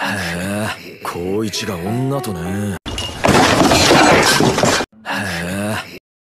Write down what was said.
へえ光一が女とね。